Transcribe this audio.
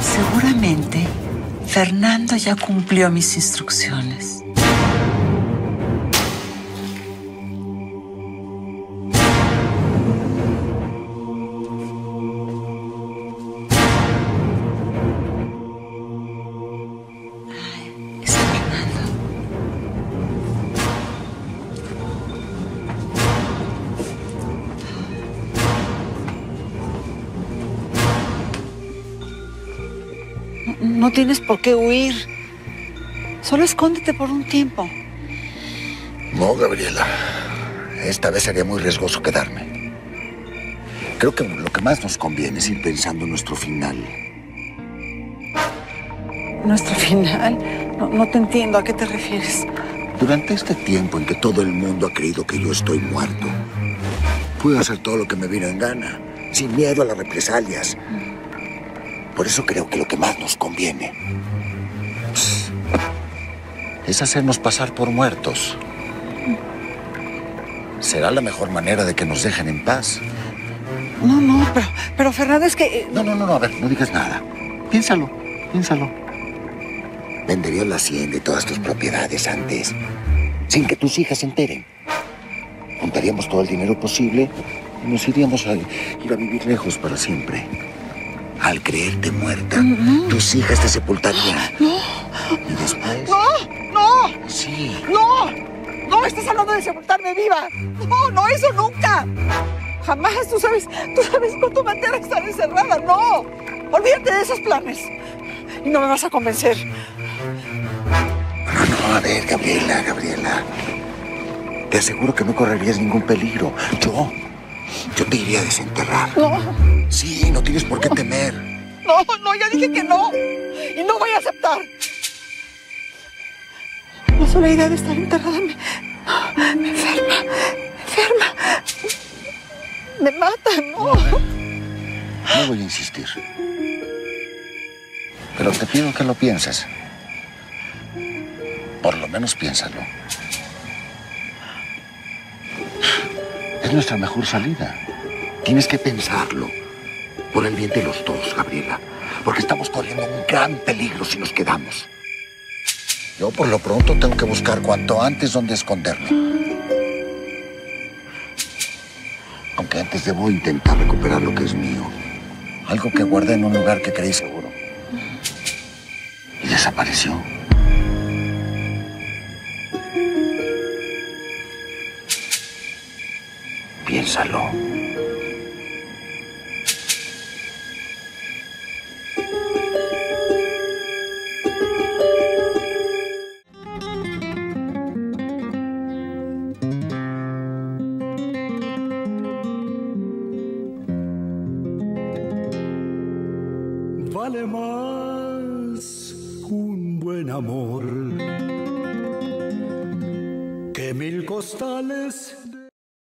Seguramente Fernando ya cumplió mis instrucciones. No tienes por qué huir. Solo escóndete por un tiempo. No, Gabriela. Esta vez sería muy riesgoso quedarme. Creo que lo que más nos conviene es ir pensando en nuestro final. Nuestro final. No, no te entiendo. ¿A qué te refieres? Durante este tiempo en que todo el mundo ha creído que yo estoy muerto, pude hacer todo lo que me vino en gana, sin miedo a las represalias. Por eso creo que lo que más nos conviene es hacernos pasar por muertos. Será la mejor manera de que nos dejen en paz. No, no, pero, pero Fernando, es que... eh, No, no, no, no, a ver, no digas nada. Piénsalo, piénsalo. Venderías la hacienda y todas tus propiedades antes, sin que tus hijas se enteren. Juntaríamos todo el dinero posible y nos iríamos a ir a vivir lejos para siempre. Al creerte muerta, tus hijas te sepultarían. Y después... ¡No! ¡No! Sí. ¡No! ¡No! ¡Estás hablando de sepultarme viva! ¡No! ¡No! ¡Eso nunca! Jamás. Tú sabes, tú sabes cuánto me entera estar encerrada. ¡No! Olvídate de esos planes. Y no me vas a convencer. No, no, a ver, Gabriela, Gabriela. Te aseguro que no correrías ningún peligro. Yo, yo te iría a desenterrar. No, Sí, no tienes por qué temer. no, no, ya dije que no. Y no voy a aceptar. La sola idea de estar enterrada me, me enferma, me enferma. Me mata, no. No voy a insistir. Pero te pido que lo pienses. Por lo menos piénsalo. Es nuestra mejor salida. Tienes que pensarlo. Por el bien de los dos, Gabriela. Porque estamos corriendo un gran peligro si nos quedamos. Yo por lo pronto tengo que buscar cuanto antes dónde esconderme. Aunque antes debo intentar recuperar lo que es mío. Algo que guardé en un lugar que creí seguro. Y desapareció. Vale más un buen amor que mil costales